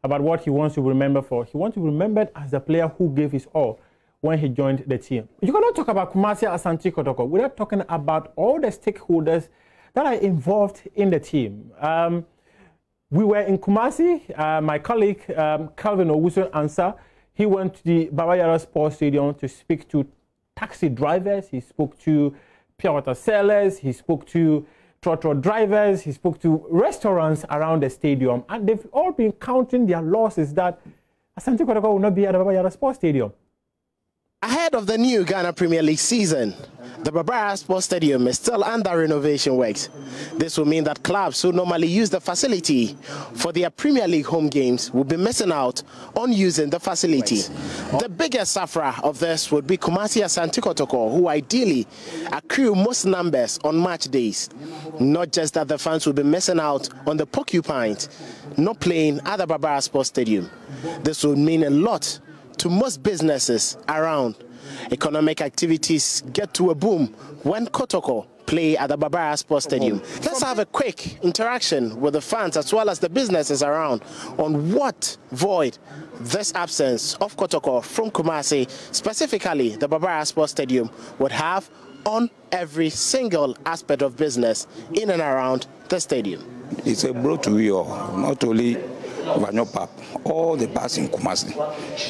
about what he wants to be remembered for. He wants to be remembered as the player who gave his all when he joined the team. You cannot talk about Kumasi Asante Kotoko without talking about all the stakeholders that are involved in the team. Um, we were in Kumasi. Uh, my colleague um, Calvin Owusu Ansah, he went to the Baba Yara Sports Stadium to speak to taxi drivers. He spoke to pure sellers. He spoke to trotro drivers. He spoke to restaurants around the stadium, and they've all been counting their losses that Asante Kotoko will not be at the Baba Yara Sports Stadium. Ahead of the new Ghana Premier League season, the Baba Yara Sports Stadium is still under renovation works. This will mean that clubs who normally use the facility for their Premier League home games will be missing out on using the facility. The biggest sufferer of this would be Kumasi Asante Kotoko, who ideally accrue most numbers on match days. Not just that the fans will be missing out on the Porcupines not playing at the Baba Yara Sports Stadium. This would mean a lot to most businesses around. Economic activities get to a boom when Kotoko play at the Baba Yara Sports Stadium. Let's have a quick interaction with the fans as well as the businesses around on what void this absence of Kotoko from Kumasi, specifically the Baba Yara Sports Stadium, would have on every single aspect of business in and around the stadium. It's a blow to we all, not only Vanyo Pap, all the bars in Kumasi.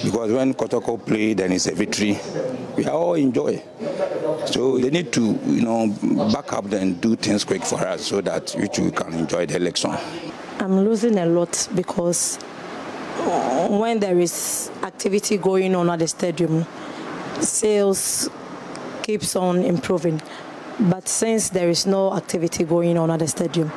Because when Kotoko play, then it's a victory. We all enjoy. So they need to, you know, back up and do things quick for us so that we too can enjoy the election. I'm losing a lot because when there is activity going on at the stadium, sales keeps on improving. But since there is no activity going on at the stadium,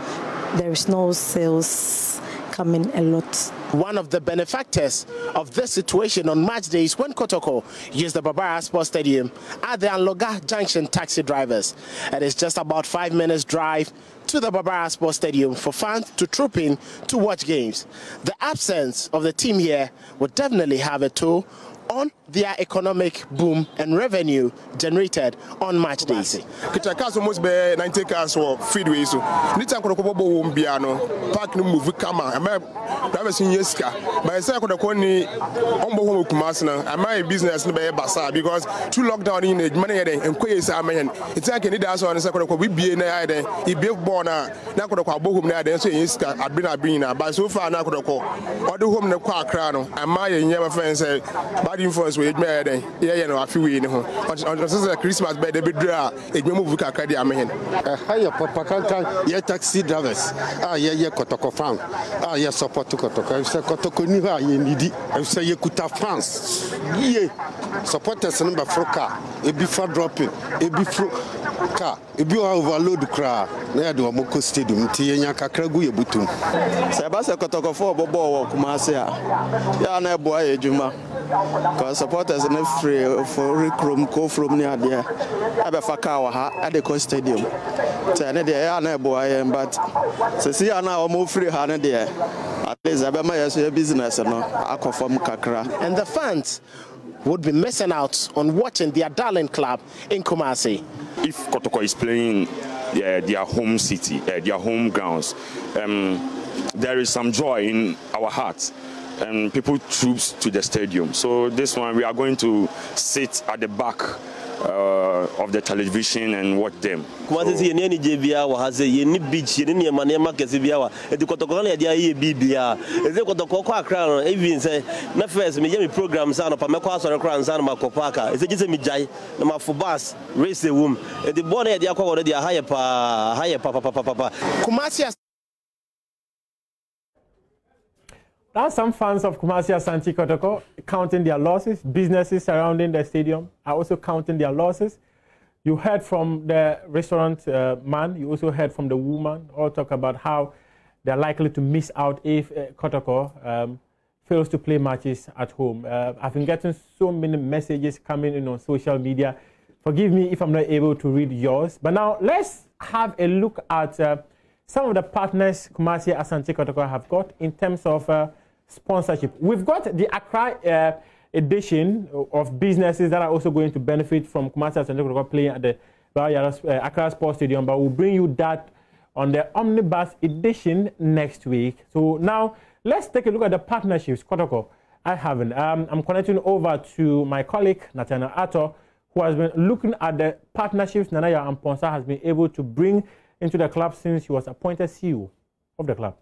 there is no sales coming a lot. One of the benefactors of this situation on match days when Kotoko used the Baba Yara Sports Stadium are the Anloga Junction taxi drivers. It is just about five minutes drive to the Baba Yara Sports Stadium for fans to troop in to watch games. The absence of the team here would definitely have a toll on their economic boom and revenue generated on match days. kita cars almost bɛɛ 90 cars wɔ feedway so ne time kɔdɔkɔ bɔbɔ wɔm bia no park no move kama nye sika bɛyɛ sɛ ɛkɔdɔkɔ ni ɔmbɔ hɔ kuma asena ama yɛ business no bɛyɛ basa because through lockdown yi na edwuma no yɛ dɛ nkɔ yɛ sɛ ama yɛ no eti ake ni da asɔ ne sɛ ɛkɔdɔkɔ bibie na yɛ dɛ ebie bɔɔl na na ɛkɔdɔkɔ abɔ hɔ mu na yɛ dɛ nso yɛ sika abiri na abiri nyinaa but so far na ɛkɔdɔkɔ ɔde hɔ mu ne kɔ akra no ama yɛ nyɛ bɛ sɛ bad influence wɔ edwuma yɛ dɛ yɛ yɛ no afi wei ne ho ɔtɔ sɛ christmas bɛyɛ dɛ bɛ dura a edwuma mu bu kakra de ama yɛ ɛha yɛ papa kankan. Yɛ taxi drivers. A yɛ yɛ kɔtɔkɔ farm. Ah, a yɛ support kɔtɔkɔ ɛfisɛ kɔtɔkɔ ni hɔ a yɛnnidi ɛfisɛ yɛkuta fans yie supporters no bɛforo car ebi fa dropping. Ebi foro car ebi wɔ overload koraa na yɛde wɔn kɔ stadium. Nti yɛnya kakra gu yɛ butum sɛ ɛba sɛ kɔtɔkɔfoɔ bɔbɔɔ wɔ kumase a yɛa na ɛboa yɛ adwuma. Cause supporters no firi fori kurom kɔ furom ne adeɛ ɛbɛfa car wɔ ha ɛde kɔ stadium. Nti ɛne deɛ ɛyɛ a na ɛboa yɛn but sɛsi a na ɔmo firi ha no deɛ at ɛbɛma yɛ so yɛ business no akɔ fam kakra And the fans would be missing out on watching their darling club in Kumasi. if Kotoko is playing uh, their home city, uh, their home grounds, um, there is some joy in our hearts. And people troops to the stadium. So this one, we are going to sit at the back uh, of the television and watch them. Kuma sisi so, yeni je wa hazi yeni beach yeni ni mane ma kesi biawa edi kuto kwa ni dia ye bibia Edi kuto kwa kwa kwa kwa even say na first mi je me program sa no pa me kwa asore kra nsa no makopa ka ezi jai na ma fubas race the womb edi bona edi kwa wode ya haya pa haye pa pa pa pa. Kuma sisi Kumasi Now, some fans of Kumasi Asante Kotoko counting their losses. Businesses surrounding the stadium are also counting their losses. You heard from the restaurant uh, man, you also heard from the woman, all talk about how they're likely to miss out if uh, Kotoko um, fails to play matches at home. Uh, I've been getting so many messages coming in on social media. Forgive me if I'm not able to read yours. But now let's have a look at uh, some of the partners Kumasi Asante Kotoko have got in terms of uh, sponsorship. We've got the Accra uh, edition of businesses that are also going to benefit from Kumasi Asante Kotoko playing at the uh, Accra Sports Stadium, but we'll bring you that on the Omnibus edition next week. So now let's take a look at the partnerships Kotoko I haven't. Um, I'm connecting over to my colleague Nathaniel Attoh, who has been looking at the partnerships Nana Amponsah has been able to bring into the club since he was appointed CEO of the club.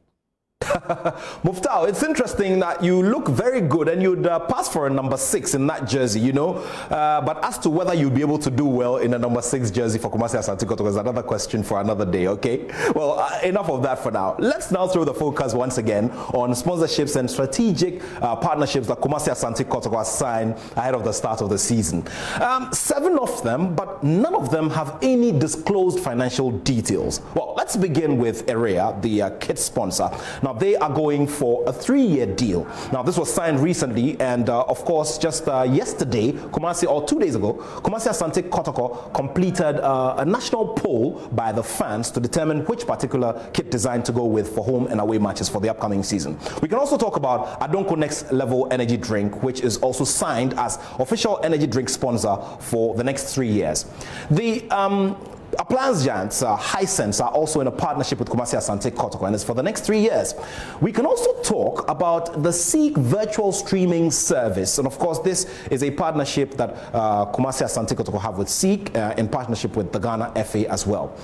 Muftawu, it's interesting that you look very good and you'd uh, pass for a number six in that jersey, you know. Uh, but as to whether you'd be able to do well in a number six jersey for Kumasi Asante Kotoko is another question for another day, okay? Well, uh, enough of that for now. Let's now throw the focus once again on sponsorships and strategic uh, partnerships that Kumasi Asante Kotoko has signed ahead of the start of the season. Um, seven of them, but none of them have any disclosed financial details. Well, let's begin with Area, the uh, kit sponsor. Now, they are going for a three-year deal. Now, this was signed recently, and uh, of course, just uh, yesterday, Kumasi, or two days ago, Kumasi Asante Kotoko completed uh, a national poll by the fans to determine which particular kit design to go with for home and away matches for the upcoming season. We can also talk about Adonko Next Level Energy Drink, which is also signed as official energy drink sponsor for the next three years. The um, appliance giants, uh, Hisense, are also in a partnership with Kumasi Asante Kotoko, and it's for the next three years. We can also talk about the Seek virtual streaming service, and of course, this is a partnership that uh, Kumasi Asante Kotoko have with Seek uh, in partnership with the Ghana FA as well.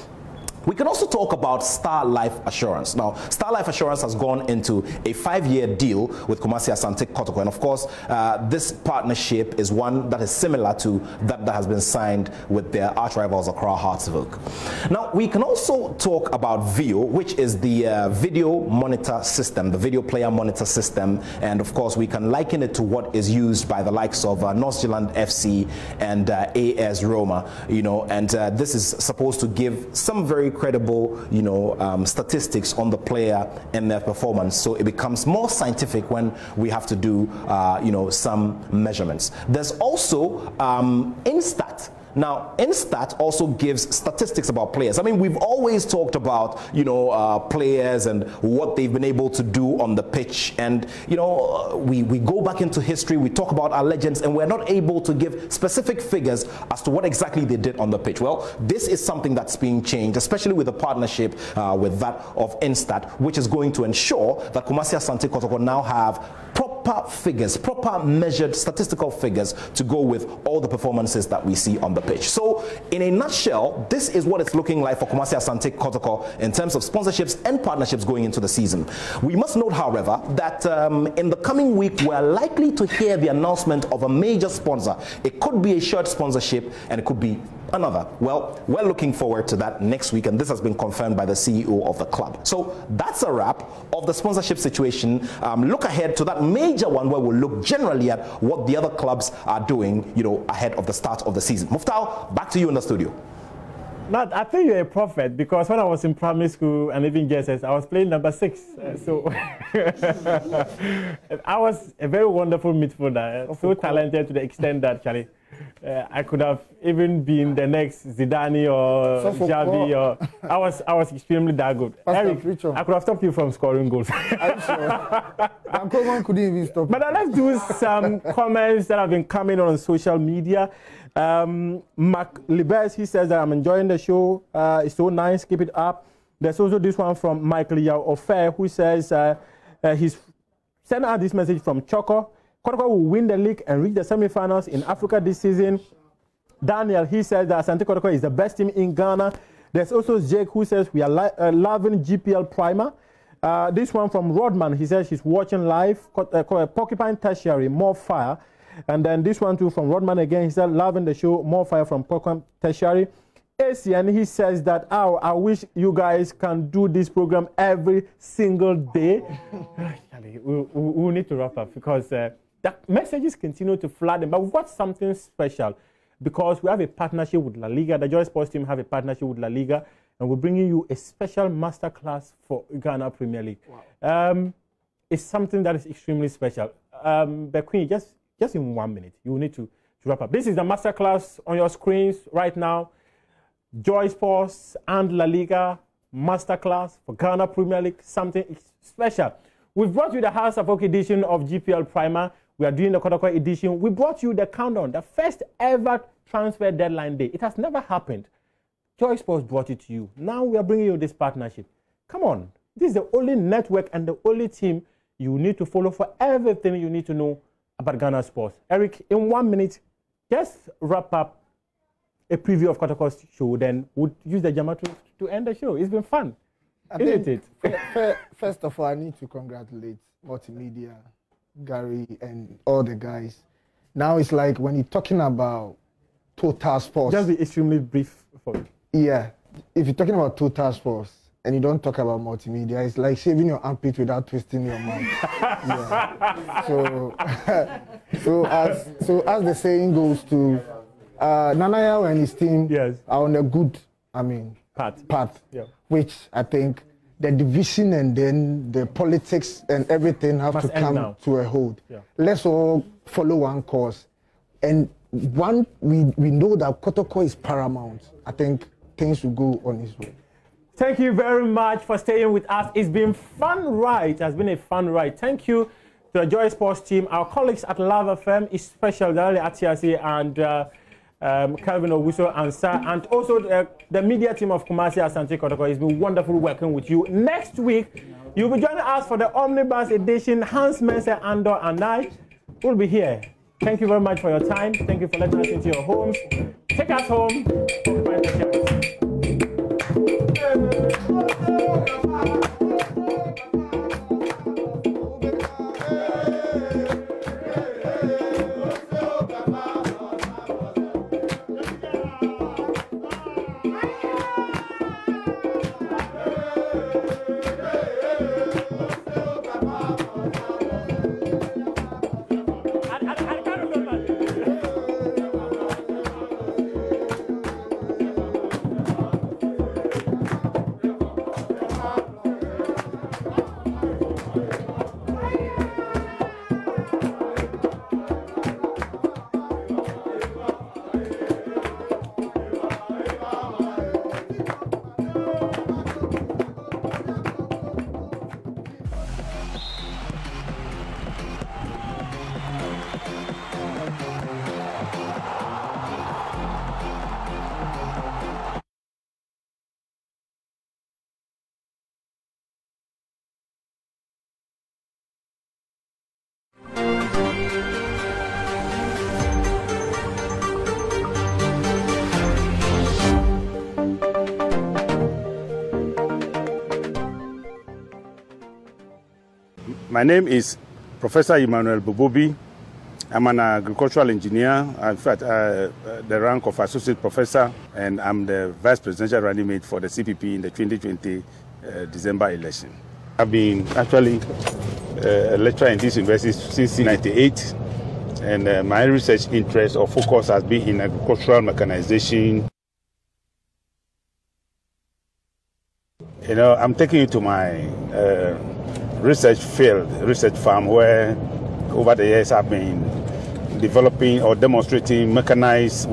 We can also talk about Star Life Assurance. Now, Star Life Assurance has gone into a five-year deal with Kumasi Asante Kotoko, and of course, uh, this partnership is one that is similar to that that has been signed with their arch rivals Accra Oak. Now, we can also talk about VIO, which is the uh, video monitor system, the video player monitor system, and of course, we can liken it to what is used by the likes of uh, North Zealand FC and uh, AS Roma, you know, and uh, this is supposed to give some very credible, you know, um, statistics on the player and their performance. So it becomes more scientific when we have to do, uh, you know, some measurements. There's also um, Instat now, Instat also gives statistics about players. I mean, we've always talked about, you know, uh, players and what they've been able to do on the pitch. And, you know, we, we go back into history, we talk about our legends, and we're not able to give specific figures as to what exactly they did on the pitch. Well, this is something that's being changed, especially with the partnership uh, with that of Instat, which is going to ensure that Kumasi Asante Kotoko now have proper figures, proper measured statistical figures to go with all the performances that we see on the pitch. So, in a nutshell, this is what it's looking like for Kumasi Asante Kotoko in terms of sponsorships and partnerships going into the season. We must note, however, that um, in the coming week, we're likely to hear the announcement of a major sponsor. It could be a shirt sponsorship and it could be another. Well, we're looking forward to that next week, and this has been confirmed by the CEO of the club. So that's a wrap of the sponsorship situation. Um, look ahead to that major one where we'll look generally at what the other clubs are doing, you know, ahead of the start of the season. Muftawu, back to you in the studio. Matt, I think you're a prophet because when I was in primary school and even JSS, I was playing number six. Uh, so I was a very wonderful midfielder, uh, so talented to the extent that, Charlie, uh, I could have even been the next Zidane or so Xavi. Or I was I was extremely that good. Eric, I could have stopped you from scoring goals. I'm sure. couldn't even stop. But uh, let's do some comments that have been coming on social media. Um, Mark Libes, he says that I'm enjoying the show. Uh, it's so nice. Keep it up. There's also this one from Michael Yao Ofer, who says uh, uh, he's sent out this message from Choco. Kotoko will win the league and reach the semi-finals in Africa this season. Daniel, he says that Asante Kotoko is the best team in Ghana. There's also Jake who says we are uh, loving GPL Primer. Uh, this one from Rodman, he says he's watching live. Uh, Porcupine Tertiary, more fire. And then this one too from Rodman again, he said loving the show, more fire from Porcupine Tertiary. ACN, he says that, oh, I wish you guys can do this program every single day. we, we, we, need to wrap up because uh, the messages continue to flood them, but we've got something special because we have a partnership with La Liga. The Joy Sports team have a partnership with La Liga, and we're bringing you a special masterclass for Ghana Premier League. Um, it's something that is extremely special. Um, but Queen, just just in one minute, you need to, to wrap up. This is the masterclass on your screens right now. Joy Sports and La Liga masterclass for Ghana Premier League, something special. We've brought you the Hearts of Oak edition of GPL Primer. We are doing the Kotoko edition. We brought you the countdown, the first ever transfer deadline day. It has never happened. Joy Sports brought it to you. Now we are bringing you this partnership. Come on. This is the only network and the only team you need to follow for everything you need to know about Ghana sports. Eric, in one minute, just wrap up a preview of Kotoko's show, then we'll use the Jama to, to end the show. It's been fun, I isn't it? fir- fir- First of all, I need to congratulate Multimedia, Gary, and all the guys. Now it's like when you're talking about total sports. Just be extremely brief for you. Yeah, if you're talking about total sports and you don't talk about multimedia, it's like shaving your armpit without twisting your mouth. yeah. So, so as so as the saying goes, to uh, Nanaya and his team are on a good, I mean, path. Path. Yeah. Which I think the division and then the politics and everything have Must to come to a hold. Yeah. Let's all follow one course. And one, we, we know that Kotoko is paramount. I think things will go on its way. Thank you very much for staying with us. It's been fun ride. It has been a fun ride. Thank you to the Joy Sports team, our colleagues at Love FM, especially Dali Atiasi and uh, um, Owuso and Sir, and also the, the media team of Kumasi Asante Kotoko. It's been wonderful working with you. Next week, you'll be joining us for the Omnibus edition. Hans Mensa, Andor, and I will be here. Thank you very much for your time. Thank you for letting us into your homes. Take us home. Goodbye, My name is Professor Emmanuel Bobobee. I'm an agricultural engineer, in fact, uh, uh, the rank of associate professor, and I'm the vice presidential running mate for the CPP in the 2020 uh, December election. I've been actually uh, a lecturer in this university since 1998, and uh, my research interest or focus has been in agricultural mechanization. You know, I'm taking you to my uh, research field, research farm, where over the years I've been developing or demonstrating mechanized